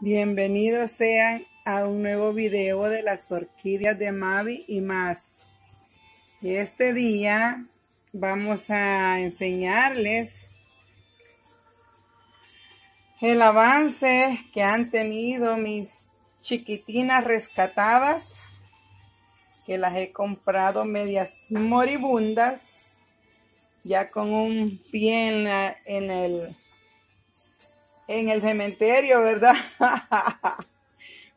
Bienvenidos sean a un nuevo video de las orquídeas de Mavi y más. Este día vamos a enseñarles el avance que han tenido mis chiquitinas rescatadas que las he comprado medias moribundas ya con un pie en, en el en el cementerio, ¿verdad?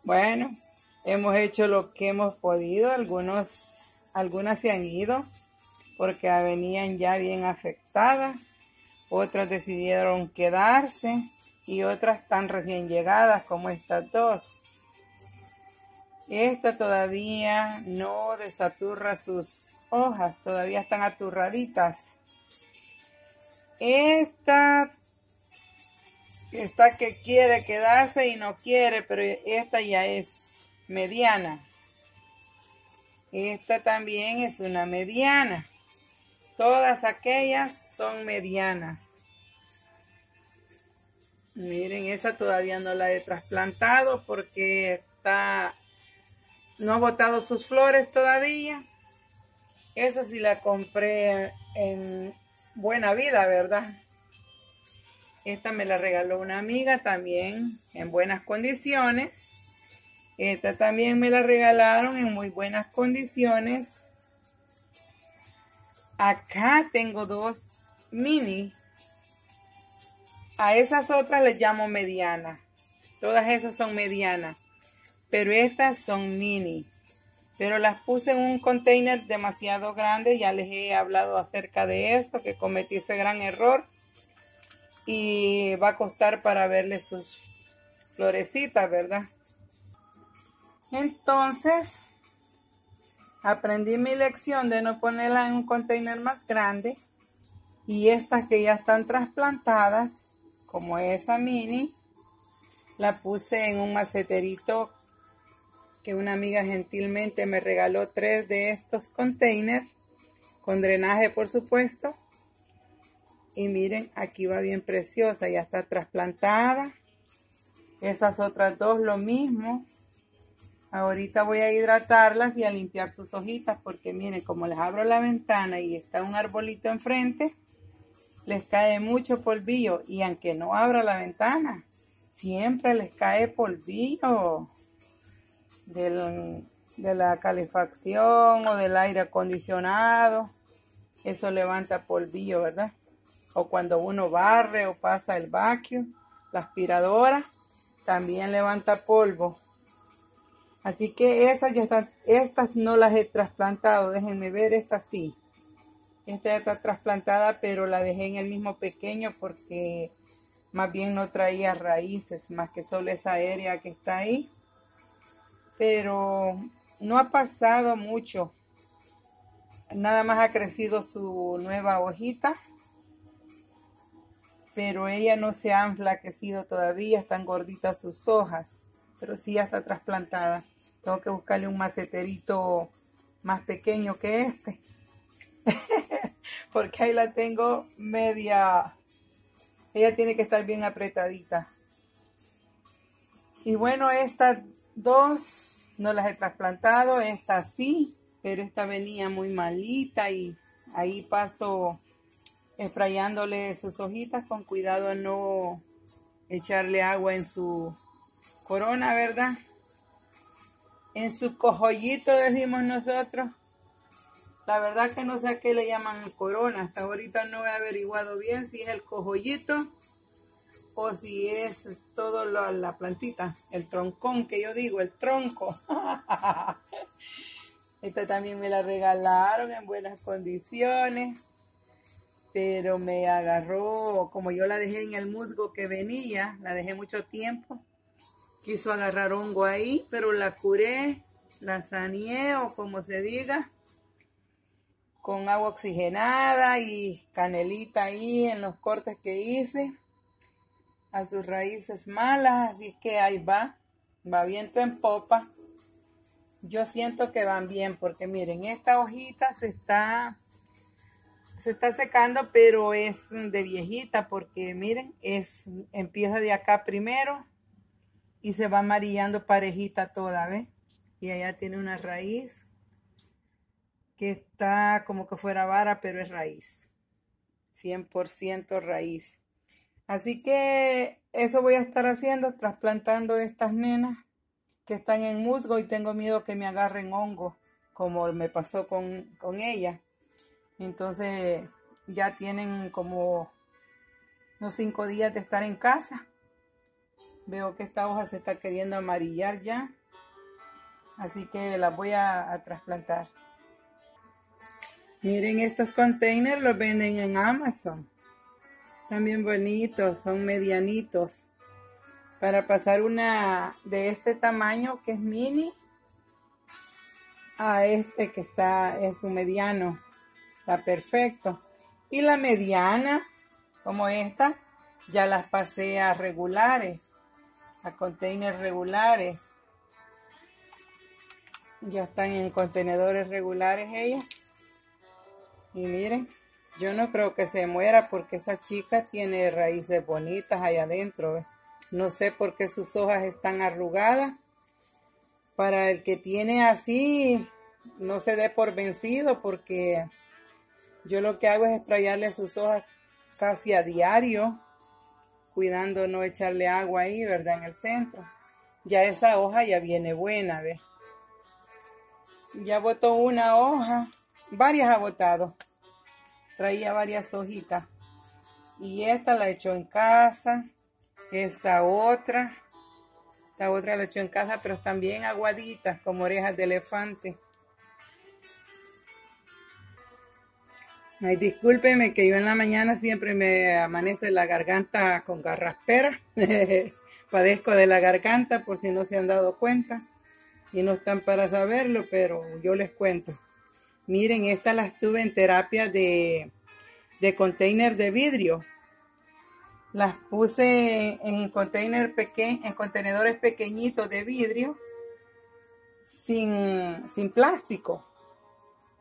bueno, hemos hecho lo que hemos podido. Algunos, algunas se han ido porque venían ya bien afectadas. Otras decidieron quedarse y otras están recién llegadas como estas dos. Esta todavía no desaturra sus hojas, todavía están aturraditas. Esta esta que quiere quedarse y no quiere, pero esta ya es mediana. Esta también es una mediana. Todas aquellas son medianas. Miren, esa todavía no la he trasplantado porque está no ha botado sus flores todavía. Esa sí la compré en buena vida, ¿verdad? Esta me la regaló una amiga también en buenas condiciones. Esta también me la regalaron en muy buenas condiciones. Acá tengo dos mini. A esas otras les llamo mediana. Todas esas son medianas. Pero estas son mini. Pero las puse en un container demasiado grande. Ya les he hablado acerca de eso, que cometí ese gran error y va a costar para verle sus florecitas, ¿verdad? Entonces, aprendí mi lección de no ponerla en un container más grande y estas que ya están trasplantadas, como esa mini, la puse en un maceterito que una amiga gentilmente me regaló tres de estos containers con drenaje por supuesto y miren, aquí va bien preciosa, ya está trasplantada. Esas otras dos lo mismo. Ahorita voy a hidratarlas y a limpiar sus hojitas porque miren, como les abro la ventana y está un arbolito enfrente, les cae mucho polvillo. Y aunque no abra la ventana, siempre les cae polvillo del, de la calefacción o del aire acondicionado. Eso levanta polvillo, ¿verdad? O cuando uno barre o pasa el vacuum, la aspiradora, también levanta polvo. Así que esas ya están, estas no las he trasplantado, déjenme ver, esta sí. Esta ya está trasplantada, pero la dejé en el mismo pequeño porque más bien no traía raíces, más que solo esa aérea que está ahí. Pero no ha pasado mucho. Nada más ha crecido su nueva hojita pero ella no se ha enflaquecido todavía, están gorditas sus hojas, pero sí ya está trasplantada. Tengo que buscarle un maceterito más pequeño que este, porque ahí la tengo media, ella tiene que estar bien apretadita. Y bueno, estas dos no las he trasplantado, esta sí, pero esta venía muy malita y ahí paso esprayándole sus hojitas con cuidado a no echarle agua en su corona, ¿verdad? En su cojollito, decimos nosotros. La verdad que no sé a qué le llaman corona. Hasta ahorita no he averiguado bien si es el cojollito o si es todo la plantita, el troncón que yo digo, el tronco. Esta también me la regalaron en buenas condiciones pero me agarró, como yo la dejé en el musgo que venía, la dejé mucho tiempo, quiso agarrar hongo ahí, pero la curé, la saneé o como se diga, con agua oxigenada y canelita ahí en los cortes que hice a sus raíces malas, así que ahí va, va viento en popa. Yo siento que van bien porque miren, esta hojita se está se está secando, pero es de viejita porque miren, es empieza de acá primero y se va amarillando parejita toda, ¿ves? Y allá tiene una raíz que está como que fuera vara, pero es raíz. 100% raíz. Así que eso voy a estar haciendo, trasplantando estas nenas que están en musgo y tengo miedo que me agarren hongo, como me pasó con, con ella. Entonces ya tienen como unos cinco días de estar en casa. Veo que esta hoja se está queriendo amarillar ya. Así que las voy a, trasplantar. Miren estos containers, los venden en Amazon. Están bien bonitos, son medianitos. Para pasar una de este tamaño que es mini a este que está en su mediano. Está perfecto. Y la mediana, como esta, ya las pasé a regulares, a containers regulares. Ya están en contenedores regulares ellas. Y miren, yo no creo que se muera porque esa chica tiene raíces bonitas allá adentro. No sé por qué sus hojas están arrugadas. Para el que tiene así, no se dé por vencido porque yo lo que hago es sprayarle sus hojas casi a diario, cuidando no echarle agua ahí, ¿verdad? En el centro. Ya esa hoja ya viene buena, ¿ves? Ya botó una hoja varias ha botado. Traía varias hojitas. Y esta la echó en casa. Esa otra. La otra la echó en casa, pero también aguaditas, como orejas de elefante. Ay, discúlpeme que yo en la mañana siempre me amanece la garganta con garraspera. Padezco de la garganta por si no se han dado cuenta. Y no están para saberlo, pero yo les cuento. Miren, estas las tuve en terapia de, de container de vidrio. Las puse en container pequeño, en contenedores pequeñitos de vidrio sin, sin plástico.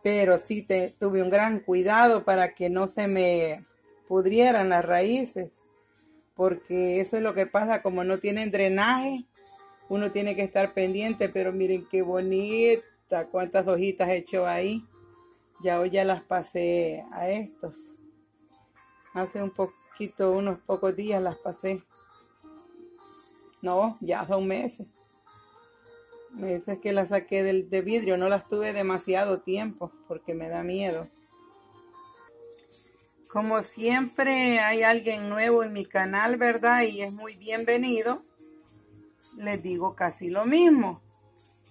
Pero sí te, tuve un gran cuidado para que no se me pudrieran las raíces. Porque eso es lo que pasa, como no tienen drenaje, uno tiene que estar pendiente. Pero miren qué bonita, cuántas hojitas he hecho ahí. Ya hoy ya las pasé a estos. Hace un poquito, unos pocos días las pasé. No, ya son meses. Meses que las saqué del, de vidrio. No las tuve demasiado tiempo porque me da miedo. Como siempre hay alguien nuevo en mi canal, ¿verdad? Y es muy bienvenido. Les digo casi lo mismo.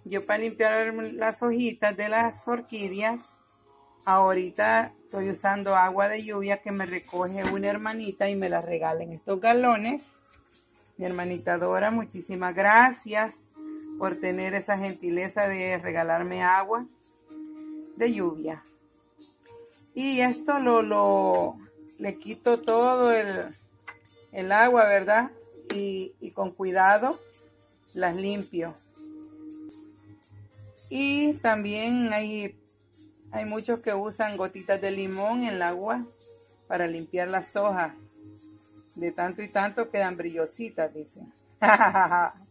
Yo para limpiar las hojitas de las orquídeas Ahorita estoy usando agua de lluvia que me recoge una hermanita y me la regala en estos galones. Mi hermanita Dora, muchísimas gracias por tener esa gentileza de regalarme agua de lluvia. Y esto lo, lo le quito todo el, el agua, ¿verdad? Y, y con cuidado las limpio. Y también hay hay muchos que usan gotitas de limón en el agua para limpiar las hojas. De tanto y tanto quedan brillositas, dicen.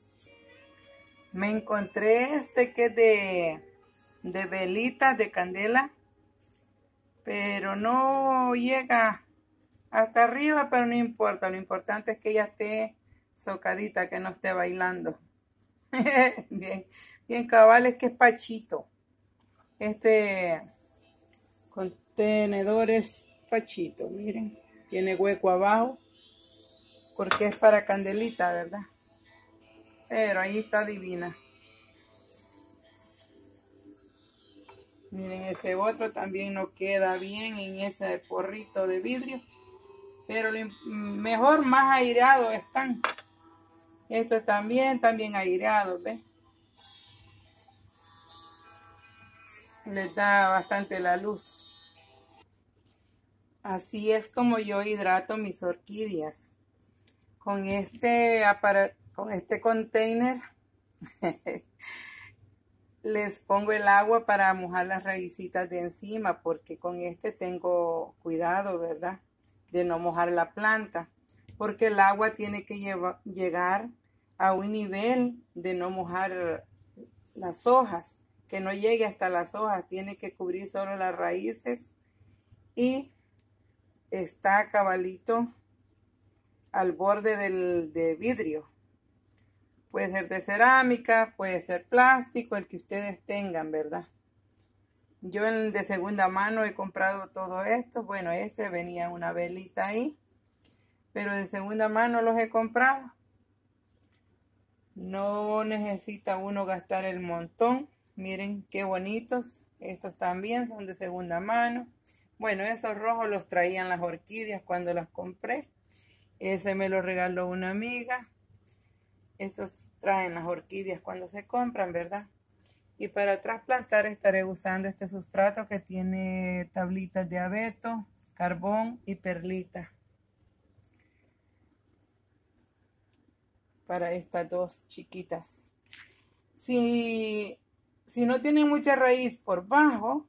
Me encontré este que es de, de de candela, pero no llega hasta arriba, pero no importa. Lo importante es que ella esté socadita, que no esté bailando. bien, bien cabal es que es pachito. Este contenedor es pachito, miren. Tiene hueco abajo porque es para candelita, ¿verdad? Pero ahí está divina. Miren, ese otro también no queda bien en ese porrito de vidrio. Pero mejor más aireado están. Estos también, también aireados, ¿ves? les da bastante la luz. Así es como yo hidrato mis orquídeas. Con este aparato, con este container les pongo el agua para mojar las raícitas de encima porque con este tengo cuidado, ¿verdad? De no mojar la planta porque el agua tiene que llegar a un nivel de no mojar las hojas, que no llegue hasta las hojas, tiene que cubrir solo las raíces y está cabalito al borde del de vidrio. Puede ser de cerámica, puede ser plástico, el que ustedes tengan, ¿verdad? Yo en de segunda mano he comprado todo esto. Bueno, ese venía una velita ahí. Pero de segunda mano los he comprado. No necesita uno gastar el montón. Miren qué bonitos. Estos también son de segunda mano. Bueno, esos rojos los traían las orquídeas cuando las compré. Ese me lo regaló una amiga. Esos traen las orquídeas cuando se compran, ¿verdad? Y para trasplantar estaré usando este sustrato que tiene tablitas de abeto, carbón y perlita. Para estas dos chiquitas. Si, si no tienen mucha raíz por bajo,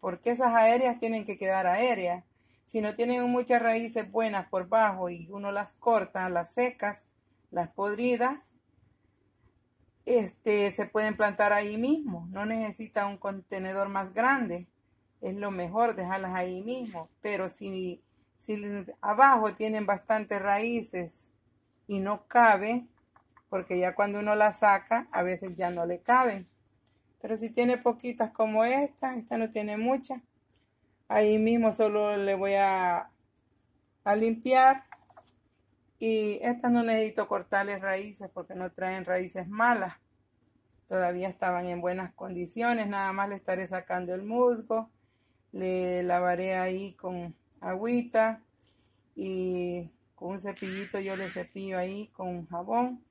porque esas aéreas tienen que quedar aéreas. Si no tienen muchas raíces buenas por bajo y uno las corta, las secas, las podridas, este, se pueden plantar ahí mismo. No necesita un contenedor más grande. Es lo mejor dejarlas ahí mismo. Pero si, si abajo tienen bastantes raíces y no cabe, porque ya cuando uno las saca, a veces ya no le caben. Pero si tiene poquitas como esta, esta no tiene muchas, ahí mismo solo le voy a, a limpiar y estas no necesito cortarles raíces porque no traen raíces malas. Todavía estaban en buenas condiciones. Nada más le estaré sacando el musgo. Le lavaré ahí con agüita. Y con un cepillito yo le cepillo ahí con jabón.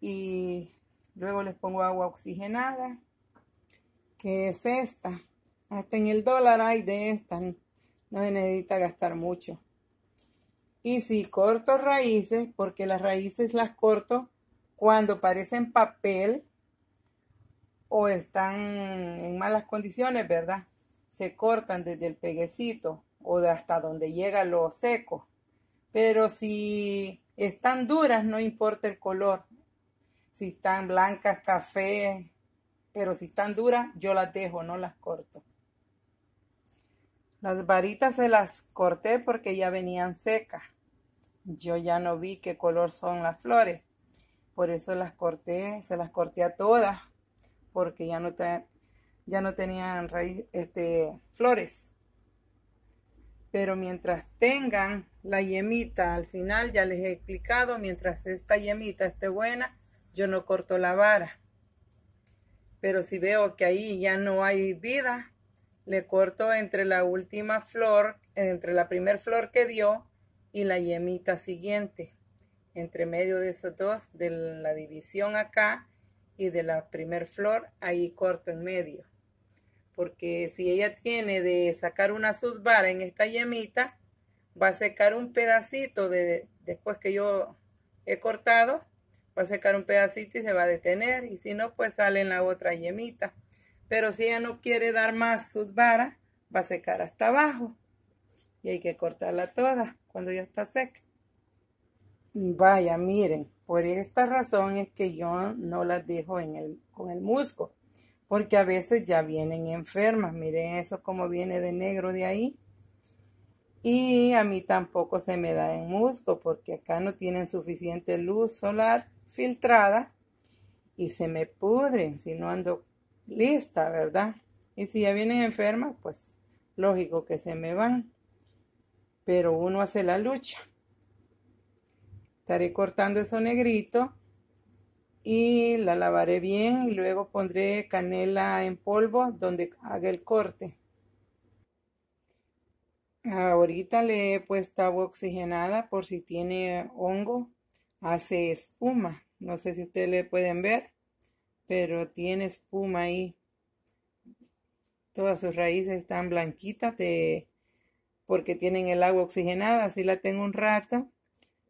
Y luego les pongo agua oxigenada. Que es esta. Hasta en el dólar hay de esta. No se necesita gastar mucho. Y si corto raíces, porque las raíces las corto cuando parecen papel o están en malas condiciones, ¿verdad? Se cortan desde el peguecito o hasta donde llega lo seco. Pero si están duras, no importa el color. Si están blancas, café, pero si están duras, yo las dejo, no las corto. Las varitas se las corté porque ya venían secas. Yo ya no vi qué color son las flores. Por eso las corté, se las corté a todas, porque ya no, ya no tenían raíz, este, flores. Pero mientras tengan la yemita al final, ya les he explicado, mientras esta yemita esté buena, yo no corto la vara. Pero si veo que ahí ya no hay vida, le corto entre la última flor, entre la primer flor que dio y la yemita siguiente. Entre medio de esos dos, de la división acá y de la primer flor, ahí corto en medio. Porque si ella tiene de sacar una sudvara en esta yemita, va a secar un pedacito de, después que yo he cortado, va a secar un pedacito y se va a detener. Y si no, pues sale en la otra yemita. Pero si ella no quiere dar más sudvara, va a secar hasta abajo y hay que cortarla toda cuando ya está seca. Vaya, miren, por esta razón es que yo no las dejo en el, con el musgo, porque a veces ya vienen enfermas. Miren eso como viene de negro de ahí. Y a mí tampoco se me da en musgo, porque acá no tienen suficiente luz solar filtrada y se me pudren si no ando lista, ¿verdad? Y si ya vienen enfermas, pues lógico que se me van pero uno hace la lucha. Estaré cortando eso negrito y la lavaré bien y luego pondré canela en polvo donde haga el corte. Ahorita le he puesto agua oxigenada por si tiene hongo, hace espuma. No sé si ustedes le pueden ver, pero tiene espuma ahí. Todas sus raíces están blanquitas de porque tienen el agua oxigenada. Así la tengo un rato.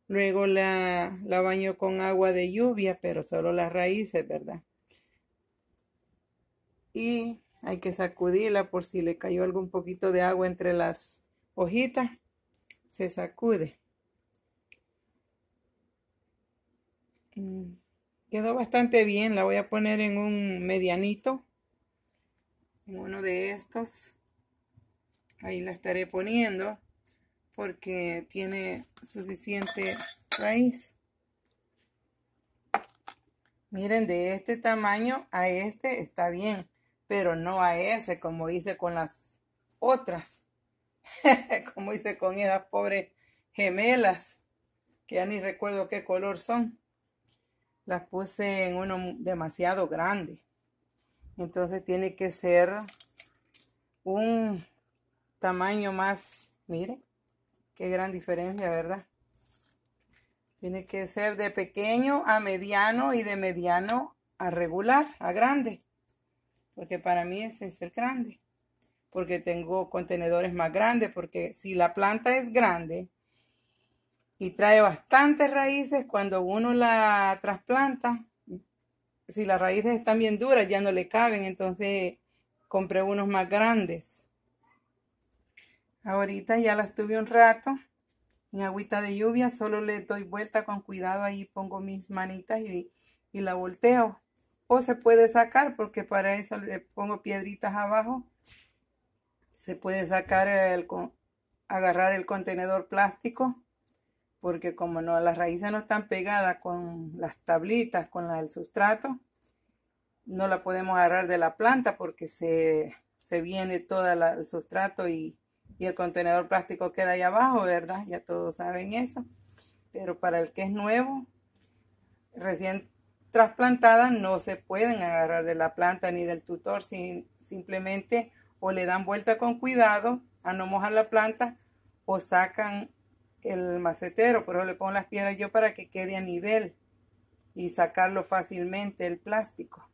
Luego la, la baño con agua de lluvia, pero solo las raíces, ¿verdad? Y hay que sacudirla por si le cayó algún poquito de agua entre las hojitas. Se sacude. Mm. Quedó bastante bien. La voy a poner en un medianito. En uno de estos. Ahí la estaré poniendo. Porque tiene suficiente raíz. Miren, de este tamaño a este está bien. Pero no a ese como hice con las otras. como hice con esas pobres gemelas. Que ya ni recuerdo qué color son las puse en uno demasiado grande. Entonces tiene que ser un tamaño más, mire, qué gran diferencia, ¿verdad? Tiene que ser de pequeño a mediano y de mediano a regular, a grande. Porque para mí ese es el grande. Porque tengo contenedores más grandes. Porque si la planta es grande, y trae bastantes raíces cuando uno la trasplanta. Si las raíces están bien duras ya no le caben, entonces compré unos más grandes. Ahorita ya las tuve un rato en agüita de lluvia, solo le doy vuelta con cuidado, ahí pongo mis manitas y, y la volteo. O se puede sacar porque para eso le pongo piedritas abajo. Se puede sacar el, agarrar el contenedor plástico porque como no, las raíces no están pegadas con las tablitas, con el sustrato, no la podemos agarrar de la planta porque se, viene todo el sustrato y, y, el contenedor plástico queda ahí abajo, ¿verdad? Ya todos saben eso. Pero para el que es nuevo, recién trasplantada, no se pueden agarrar de la planta ni del tutor, sin, simplemente o le dan vuelta con cuidado a no mojar la planta o sacan el macetero, pero le pongo las piedras yo para que quede a nivel y sacarlo fácilmente el plástico.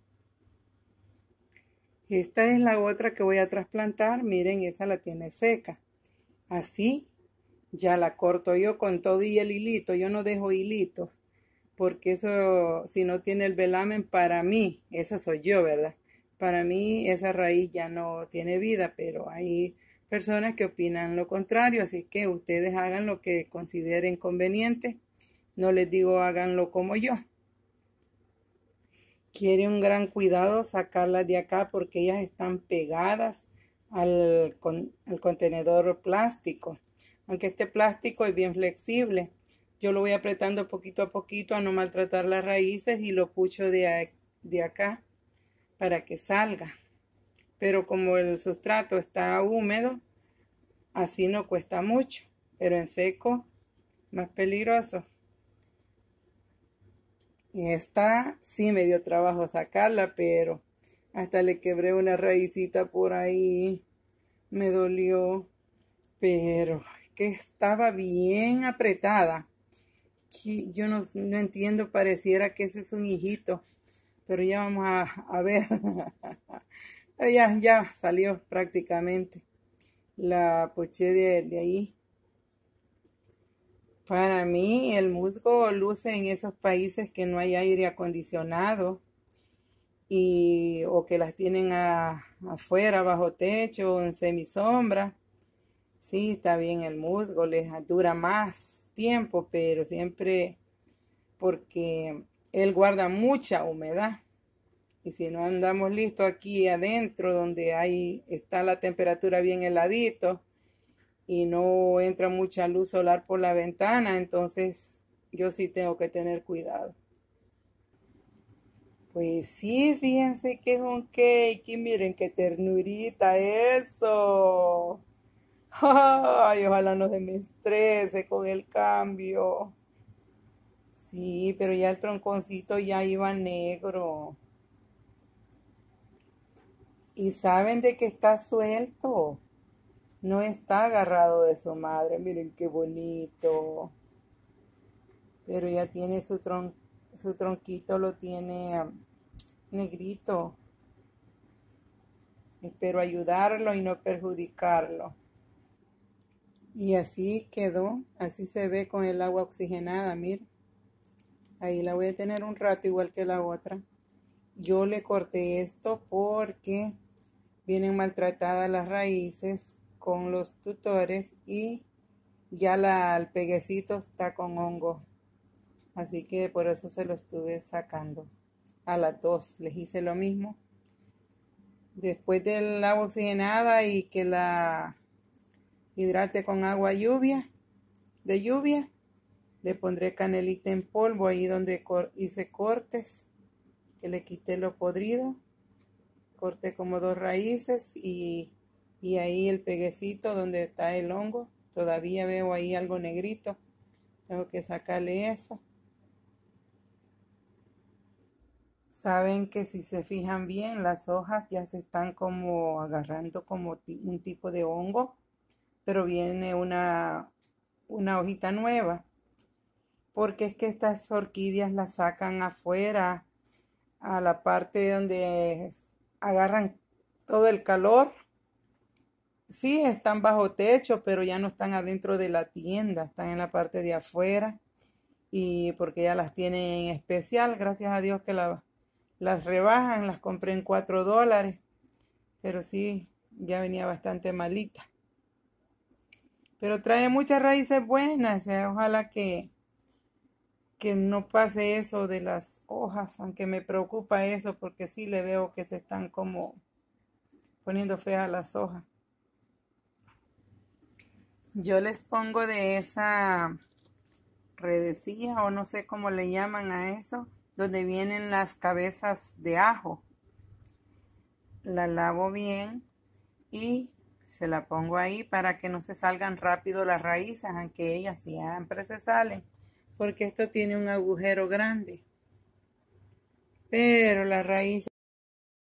Esta es la otra que voy a trasplantar. Miren, esa la tiene seca. Así ya la corto yo con todo y el hilito. Yo no dejo hilito porque eso, si no tiene el velamen, para mí, esa soy yo, ¿verdad? Para mí esa raíz ya no tiene vida, pero ahí personas que opinan lo contrario, así que ustedes hagan lo que consideren conveniente. No les digo háganlo como yo. Quiere un gran cuidado sacarlas de acá porque ellas están pegadas al, al contenedor plástico. Aunque este plástico es bien flexible. Yo lo voy apretando poquito a poquito a no maltratar las raíces y lo pucho de, de acá para que salga pero como el sustrato está húmedo, así no cuesta mucho, pero en seco más peligroso. Esta sí me dio trabajo sacarla, pero hasta le quebré una raicita por ahí, me dolió, pero que estaba bien apretada. Yo no, no entiendo, pareciera que ese es un hijito, pero ya vamos a, a ver. ya, ya salió prácticamente. La poché de, de ahí. Para mí, el musgo luce en esos países que no hay aire acondicionado y, o que las tienen afuera, bajo techo, o en semisombra. Sí, está bien el musgo, les dura más tiempo, pero siempre porque él guarda mucha humedad. Y si no andamos listos aquí adentro, donde ahí está la temperatura bien heladito y no entra mucha luz solar por la ventana, entonces yo sí tengo que tener cuidado. Pues sí, fíjense que es un cake y miren qué ternurita eso. Ay, ojalá no se me estrese con el cambio. Sí, pero ya el tronconcito ya iba negro y saben de que está suelto. No está agarrado de su madre. Miren qué bonito. Pero ya tiene su, tron su tronquito, lo tiene negrito. Espero ayudarlo y no perjudicarlo. Y así quedó, así se ve con el agua oxigenada, miren. Ahí la voy a tener un rato igual que la otra. Yo le corté esto porque vienen maltratadas las raíces con los tutores y ya la, el peguecito está con hongo. Así que por eso se lo estuve sacando. A las dos les hice lo mismo. Después del agua oxigenada y que la hidrate con agua lluvia, de lluvia, le pondré canelita en polvo ahí donde hice cortes, que le quité lo podrido. Corté como dos raíces y, y ahí el peguecito donde está el hongo. Todavía veo ahí algo negrito. Tengo que sacarle eso. Saben que si se fijan bien, las hojas ya se están como agarrando como un tipo de hongo, pero viene una, una hojita nueva porque es que estas orquídeas las sacan afuera, a la parte donde agarran todo el calor. Sí, están bajo techo, pero ya no están adentro de la tienda, están en la parte de afuera. Y porque ya las tienen en especial, gracias a Dios que las rebajan, las compré en 4 dólares. Pero sí, ya venía bastante malita. Pero trae muchas raíces buenas, eh, ojalá que, que no pase eso de las hojas, aunque me preocupa eso porque sí le veo que se están como poniendo feas las hojas. Yo les pongo de esa redecilla o no sé cómo le llaman a eso, donde vienen las cabezas de ajo. La lavo bien y se la pongo ahí para que no se salgan rápido las raíces, aunque ellas siempre se salen porque esto tiene un agujero grande. Pero la raíz